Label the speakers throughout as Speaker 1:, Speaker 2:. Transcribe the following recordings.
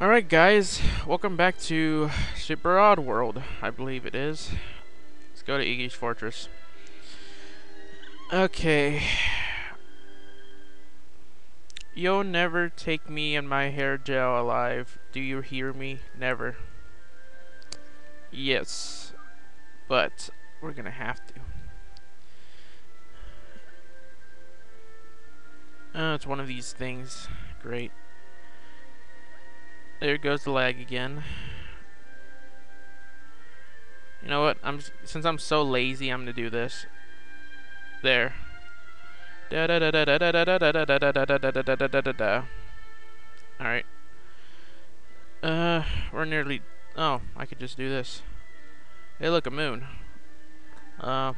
Speaker 1: Alright guys, welcome back to Super Odd World, I believe it is. Let's go to Iggy's Fortress. Okay. You'll never take me and my hair gel alive. Do you hear me? Never. Yes. But we're gonna have to. Oh, it's one of these things. Great. There goes the lag again. You know what? I'm since I'm so lazy, I'm gonna do this. There. Da da da da da da da da da da da da da da da da da da. All right. Uh, we're nearly. Oh, I could just do this. Hey, look, a moon. Uh.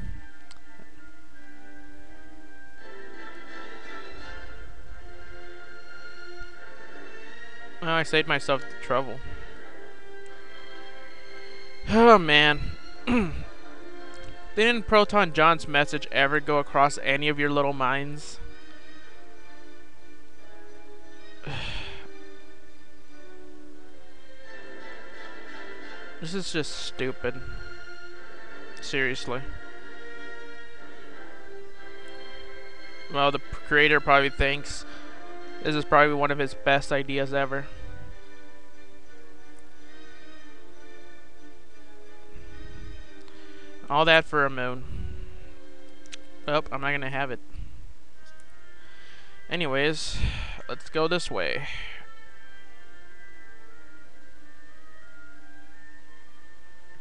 Speaker 1: Well, I saved myself the trouble. Oh, man. Didn't ProtonJon's message ever go across any of your little minds? this is just stupid. Seriously. Well, the creator probably thinks this is probably one of his best ideas ever. All that for a moon. Oh, I'm not gonna have it. Anyways, let's go this way.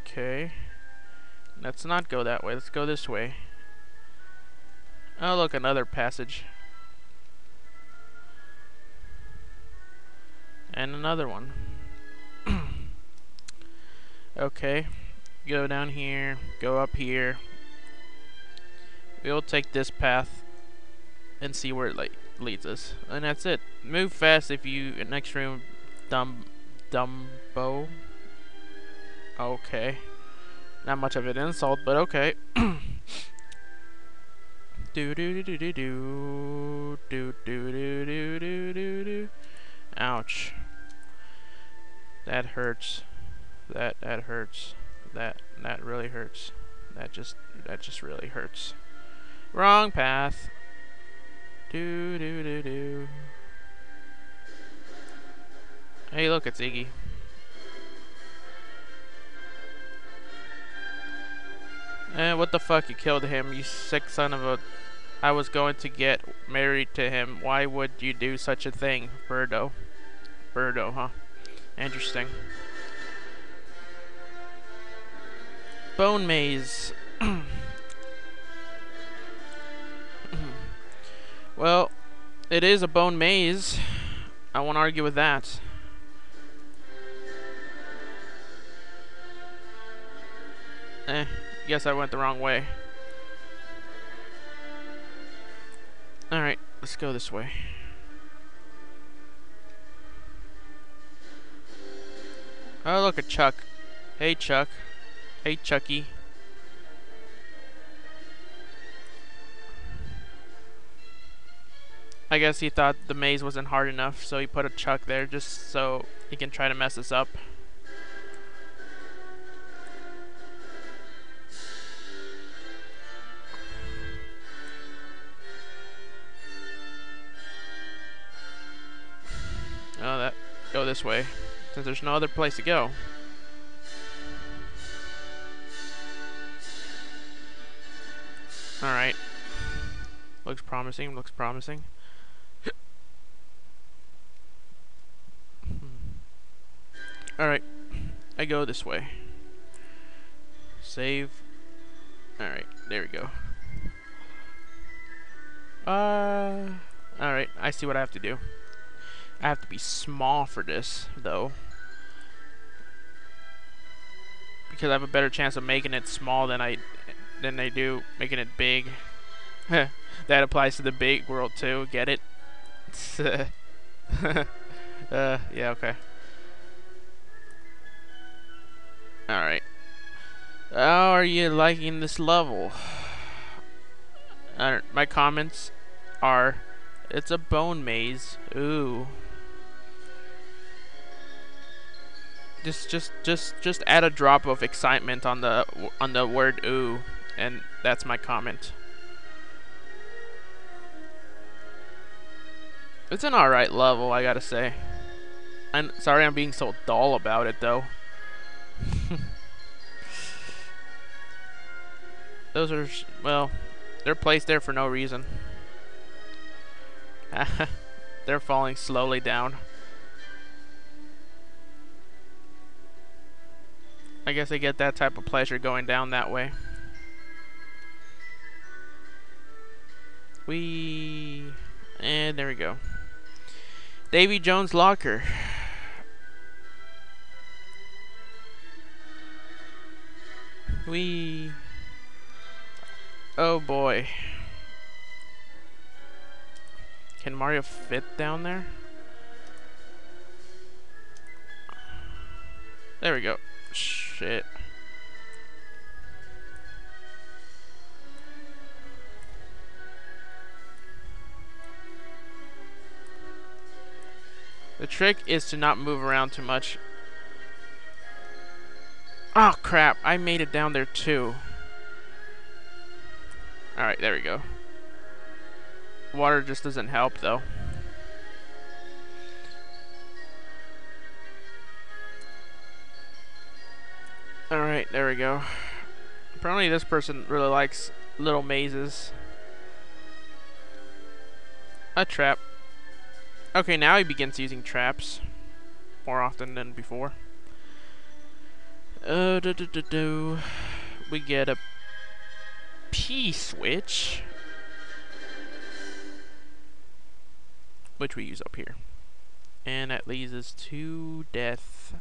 Speaker 1: Okay. Let's not go that way. Let's go this way. Oh, look, another passage. And another one. okay, go down here, go up here. We'll take this path and see where it like leads us. And that's it. Move fast if you next room dumb Dumbo. Okay. Not much of an insult, but okay. do do do do do do do do do do do do Ouch. That hurts. That that hurts. That that really hurts. That just that just really hurts. Wrong path. Do do do do. Hey, look, it's Iggy. Eh, what the fuck? You killed him, you sick son of a... I was going to get married to him. Why would you do such a thing, Birdo? Birdo, huh? Interesting. Bone maze. well, it is a bone maze. I won't argue with that. Eh, guess I went the wrong way. Alright, let's go this way. Oh, look at Chuck. Hey, Chuck. Hey, Chucky. I guess he thought the maze wasn't hard enough, so he put a Chuck there just so he can try to mess us up. Oh, that go this way since there's no other place to go. Alright. Looks promising, looks promising. Alright. I go this way. Save. Alright, there we go. Uh, Alright, I see what I have to do. I have to be small for this, though. Because I have a better chance of making it small than I than they do making it big. that applies to the big world too, get it? uh, yeah, okay. Alright. How are you liking this level? Uh, my comments are, it's a bone maze. Ooh. Just, just, just, just add a drop of excitement on the on the word "ooh," and that's my comment. It's an alright level, I gotta say. I'm sorry I'm being so dull about it, though. Those are, well, they're placed there for no reason. they're falling slowly down. I guess I get that type of pleasure going down that way. We and there we go. Davy Jones locker. We Oh boy. Can Mario fit down there? There we go. Shit. The trick is to not move around too much. Oh crap, I made it down there too. Alright, there we go. Water just doesn't help though. We go. Apparently this person really likes little mazes. A trap. Okay, now he begins using traps more often than before. Uh, do, do, do, do. We get a P switch, which we use up here, and that leads us to death.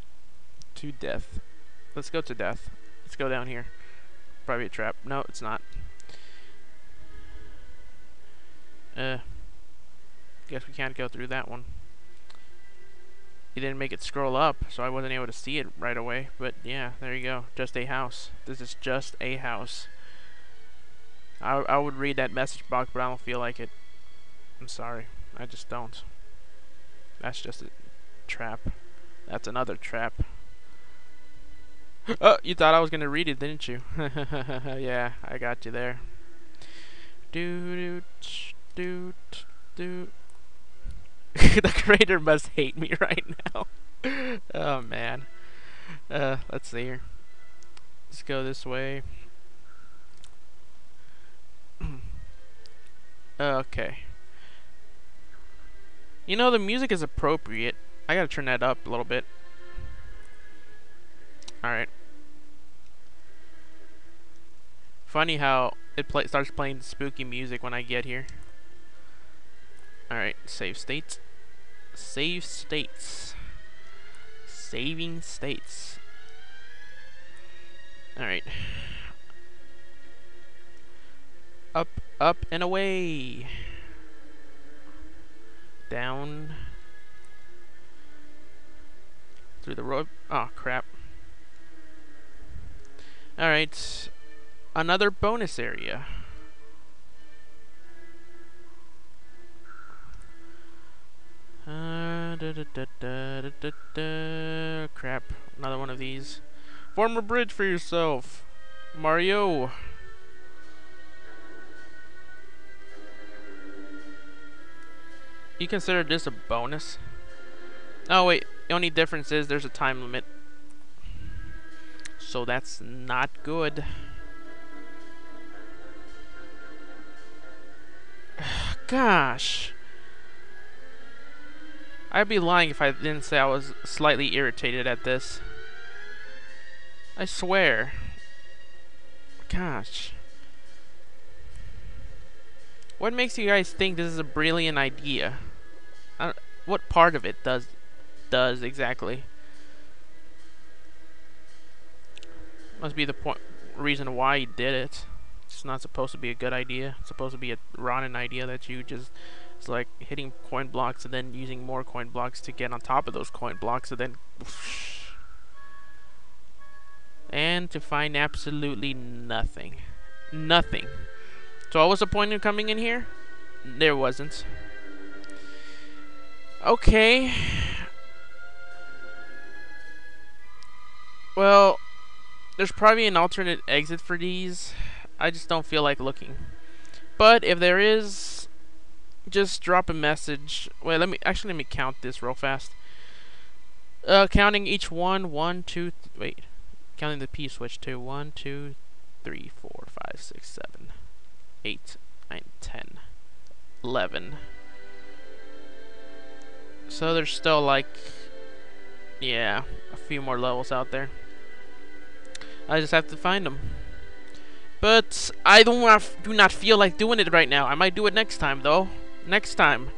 Speaker 1: To death. Let's go to death. Let's go down here. Probably a trap. No, it's not. Uh. Guess we can't go through that one. He didn't make it scroll up, so I wasn't able to see it right away. But yeah, there you go. Just a house. This is just a house. I, I would read that message box, but I don't feel like it. I'm sorry. I just don't. That's just a trap. That's another trap. Oh, you thought I was to read it, didn't you? yeah, I got you there. Do do do do. the creator must hate me right now. oh man. Uh, let's see here. Let's go this way. okay. You know, the music is appropriate. I gotta turn that up a little bit. Alright. Funny how it play starts playing spooky music when I get here. Alright, save states. Save states. Saving states. Alright. Up, up, and away. Down. Through the road. Oh, crap. Alright. Another bonus area. Uh, da, da, da, Crap. Another one of these. Form a bridge for yourself. Mario. You consider this a bonus? Oh wait, the only difference is there's a time limit. So that's not good. Gosh. I'd be lying if I didn't say I was slightly irritated at this. I swear. Gosh. What makes you guys think this is a brilliant idea? what part of it does does exactly? Must be the point reason why he did it. It's not supposed to be a good idea. It's supposed to be a rotten idea that you just it's like hitting coin blocks and then using more coin blocks to get on top of those coin blocks and then... And to find absolutely nothing. Nothing. So what was the point of coming in here? There wasn't. Okay. Well, there's probably an alternate exit for these. I just don't feel like looking. But if there is, just drop a message. Wait, let me actually let me count this real fast. Uh, counting each one, one, two, wait, counting the P switch too. One, two, three, four, five, six, seven, eight, nine, ten, eleven. So there's still like, yeah, a few more levels out there. I just have to find them. But I don't do not feel like doing it right now. I might do it next time though. Next time,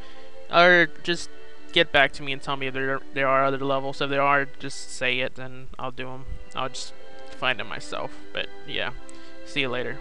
Speaker 1: or just get back to me and tell me if there there are other levels. If there are, just say it and I'll do them. I'll just find them myself. But yeah, see you later.